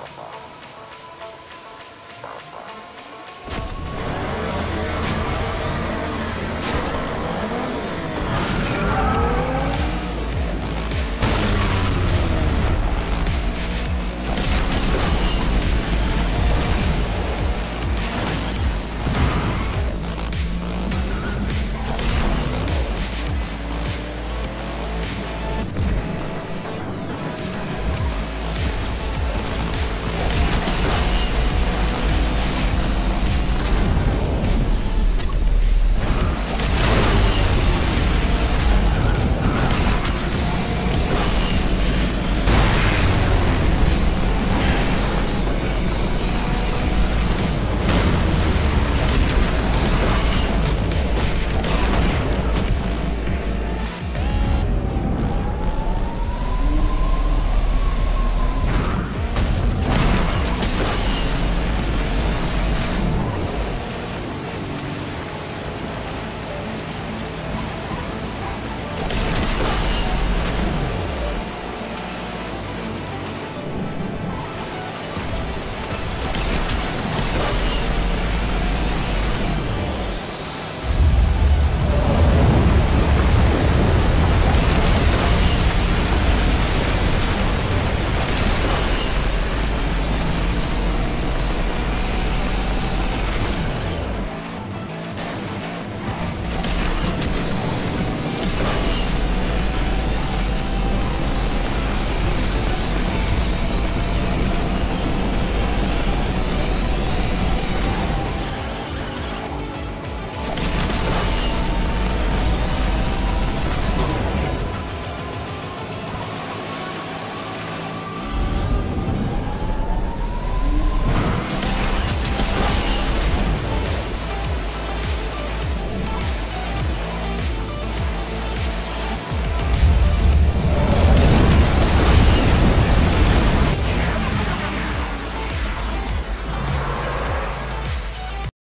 Oh, my God.